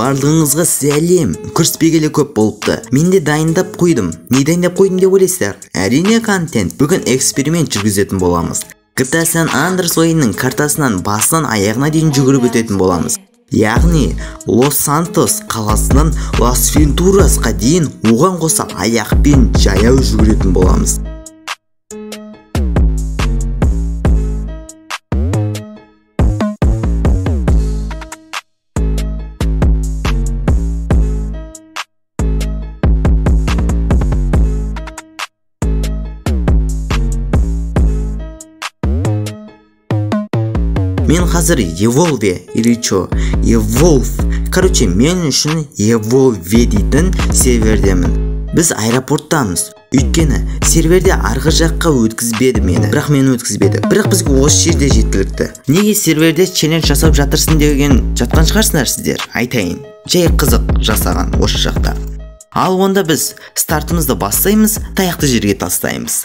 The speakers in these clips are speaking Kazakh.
барлығыңызға сәлем. Кіріспегелі көп болыпты. Мен де дайындап қойдым. Не дайындап қойдым деп ойлайсыздар? Әрине контент. Бүгін эксперимент жүргізетін боламыз. GTA San Andreas ойынның картасынан басынан аяғына дейін жүгіріп өтетін боламыз. Яғни лос сантос қаласынан лас вентурасқа дейін оған қоса аяқпен жаяу жүгіретін боламыз. Мен қазір evolve или чо evolve. Короче мен үшін evolve дейтін сервердемін. Біз аэропорттамыз. Өйткені серверде арғы жаққа өткізбеді мені. Бірақ мені өткізбеді. Бірақ бізге осы жерде жеткілікті. Неге серверде челлендж жасап жатырсың деген жатқан шығарсыңдар сіздер? Айтайын. Жай қызық жасаған осы жақта. Ал онда біз стартымызды бастаймыз таяқты жерге тастаймыз.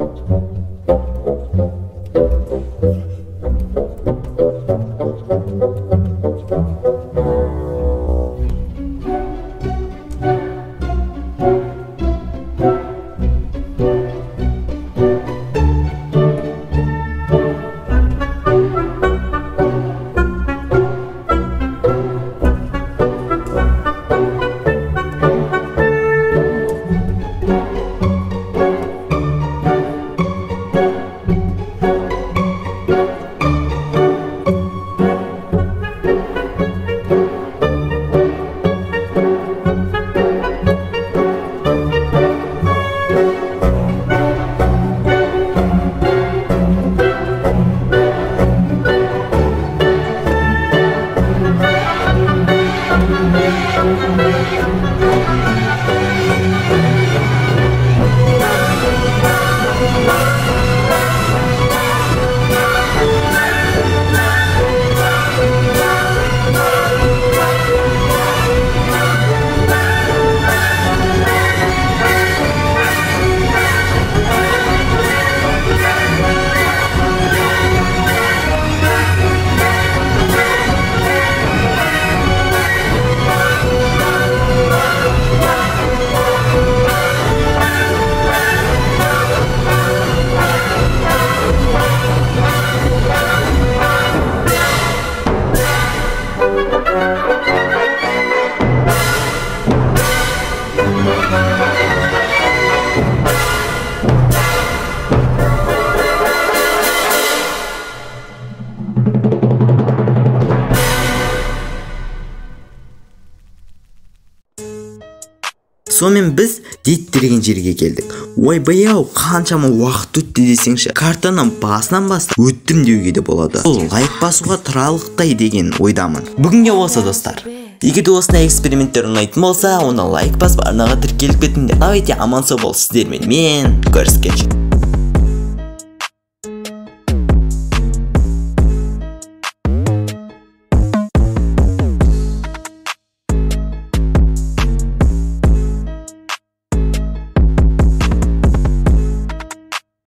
сонымен біз деттірген жерге келдік. Ойбай ау қаншама уақыт өтті десеңші картаның басынан бастап өттім деуге де болады. Бұл лайк басуға тұрарлықтай деген ойдамын. Бүгінге осы достар. Егер де осындай эксперименттер ұнайтын болса онда лайк басып арнаға тіркеліп кетіңдер. Давайте аман сау бол сіздермен. Мен көріскенше.